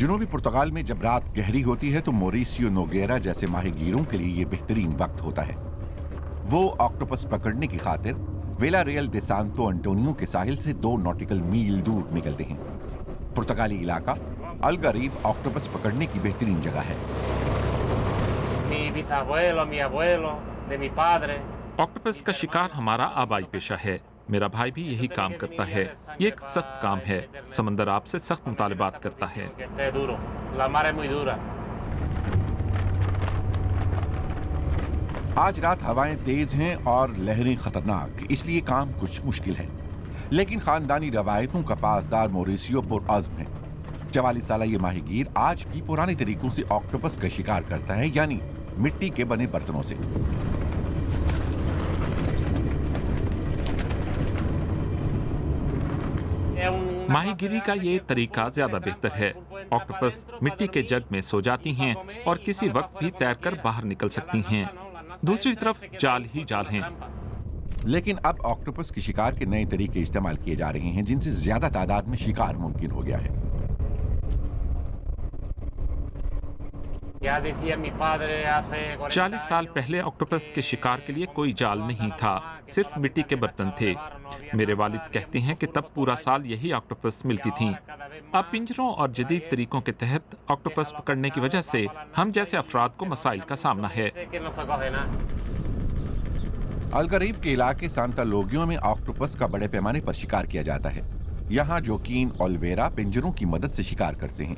जुनूबी पुर्तगाल में जब रात गहरी होती है तो मोरिसियो नोगेरा जैसे माहिगीरों के लिए ये बेहतरीन वक्त होता है। वो ऑक्टोपस पकड़ने की खातिर वेला रियल दे सांतो अंटोनियो के साहिल से दो नॉटिकल मील दूर निकलते हैं। पुर्तगाली इलाका अलगरीब ऑक्टोपस पकड़ने की बेहतरीन जगह है. ऑक्टोपस का शिकार हमारा आबाई पेशा है। मेरा भाई भी यही काम करता है। ये एक सख्त काम है। समंदर आपसे सख्त मुतालबात करता है. आज रात हवाएँ तेज हैं और लहरें खतरनाक, इसलिए काम कुछ मुश्किल है। लेकिन खानदानी रवायतों का पासदार मोरिसियो पुरअज़्म है। चवालीस साल ये माहिगीर आज भी पुराने तरीकों से ऑक्टोपस का शिकार करता है, यानी मिट्टी के बने बर्तनों से। माहीगिरी का ये तरीका ज़्यादा बेहतर है। ऑक्टोपस मिट्टी के जग में सो जाती हैं और किसी वक्त भी तैरकर बाहर निकल सकती हैं। दूसरी तरफ़ जाल ही जाल हैं। लेकिन अब ऑक्टोपस के शिकार के नए तरीके इस्तेमाल किए जा रहे हैं, जिनसे ज़्यादा तादाद में शिकार मुमकिन हो गया है। चालीस साल पहले ऑक्टोपस के शिकार के लिए कोई जाल नहीं था सिर्फ़ मिट्टी के बर्तन थे। मेरे वालिद कहते हैं कि तब पूरा साल यही ऑक्टोपस मिलती थी। अब पिंजरों और जदीद तरीकों के तहत ऑक्टोपस पकड़ने की वजह से हम जैसे अफराद को मसाइल का सामना है. अलगरीब के इलाके सांता लोगियों में ऑक्टोपस का बड़े पैमाने पर शिकार किया जाता है। यहाँ जोकीन ओल्वेरा पिंजरों की मदद से शिकार करते हैं।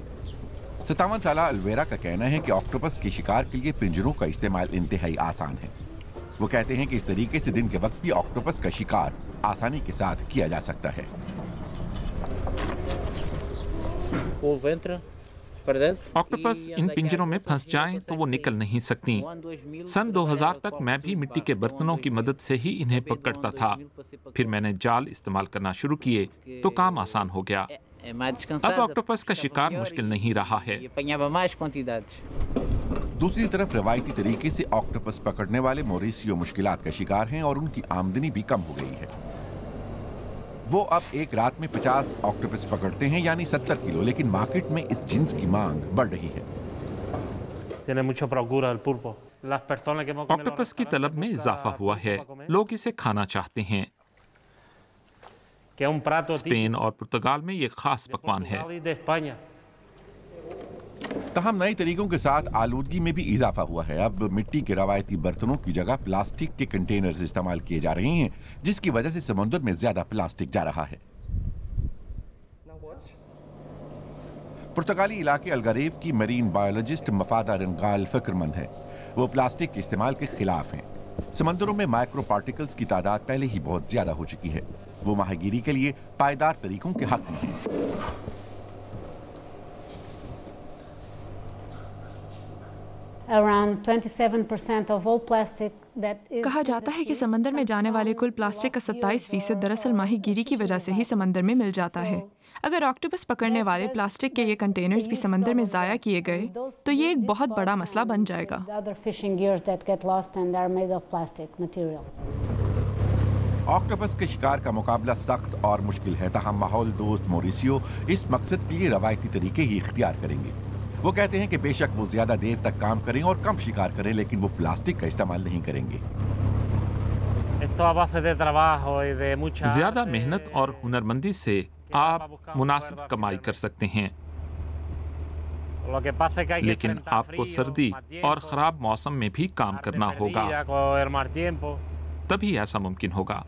सत्तावन साल अलवेरा का कहना है कि ऑक्टोपस के शिकार के लिए पिंजरों का इस्तेमाल इंतहाई आसान है। वो कहते हैं कि इस तरीके से दिन के वक्त भी ऑक्टोपस का शिकार आसानी के साथ किया जा सकता है. ऑक्टोपस इन पिंजरों में फंस जाएँ तो वो निकल नहीं सकती। ano 2000, सन eu 2000 तक com मैं भी मिट्टी के बर्तनों की मदद से ही इन्हें पकड़ता था। 2000 passei para फिर मैंने जाल इस्तेमाल करना शुरू किए तो काम आसान हो गया। अब ऑक्टोपस का शिकार मुश्किल नहीं रहा है. दूसरी तरफ़ रिवायती तरीके से ऑक्टोपस पकड़ने वाले मोरिसियो मुश्किल का शिकार हैं और उनकी आमदनी भी कम हो गई है वो अब एक रात में 50 ऑक्टोपस पकड़ते हैं यानी 70 किलो लेकिन मार्केट में इस जिन्स की मांग बढ़ रही है ऑक्टोपस की तलब में इजाफा हुआ है लोग इसे खाना चाहते हैं स्पेन और पुर्तगाल में ये खास पकवान है. तहम नए तरीकों के साथ आलूदगी में भी इजाफा हुआ है। अब मिट्टी के रवायती बर्तनों की जगह प्लास्टिक के कंटेनर्स इस्तेमाल किए जा रहे हैं जिसकी वजह से समुद्र में ज़्यादा प्लास्टिक जा रहा है। पुर्तगाली इलाके अलगरेव की मरीन बायोलॉजिस्ट मफादा रंगाल फिक्रमंद है। वो प्लास्टिक के इस्तेमाल के खिलाफ हैं। समंदरों में माइक्रो पार्टिकल्स की तादाद पहले ही बहुत ज़्यादा हो चुकी है। वो माहिगीरी के लिए पायदार तरीकों के हक में हैं। Around 27% of all plastic that is कहा जाता है कि समंदर में जाने वाले कुल प्लास्टिक का 27 फ़ीसद दरअसल माहीगीरी की वजह से ही समंदर में मिल जाता है। अगर ऑक्टोपस पकड़ने वाले प्लास्टिक के ये कंटेनर्स भी समंदर में ज़ाया किए गए तो ये एक बहुत बड़ा मसला बन जाएगा। ऑक्टोपस के शिकार का मुकाबला सख्त और मुश्किल है। तहम माहौल दोस्त मोरिसियो इस मकसद के लिए रवायती तरीके ही इख्तियार करेंगे। वो कहते हैं कि बेशक वो ज़्यादा देर तक काम करें और कम शिकार करें लेकिन वो प्लास्टिक का इस्तेमाल नहीं करेंगे। Esto a base de trabajo y de mucha. ज़्यादा मेहनत और हुनरमंदी से आप मुनासिब कमाई कर सकते हैं। लेकिन आपको सर्दी और खराब मौसम में भी काम करना होगा। तभी ऐसा मुमकिन होगा.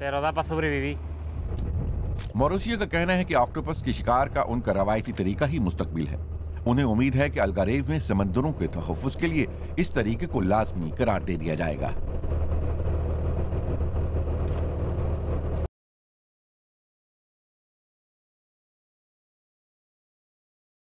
मोरोसियो का कहना है कि ऑक्टोपस के शिकार का उनका रवायती तरीका ही मुस्तकबिल है। उन्हें उम्मीद है कि अलगारेव में समंदरों के तहफ़ के लिए इस तरीके को लाजमी करार दे दिया जाएगा।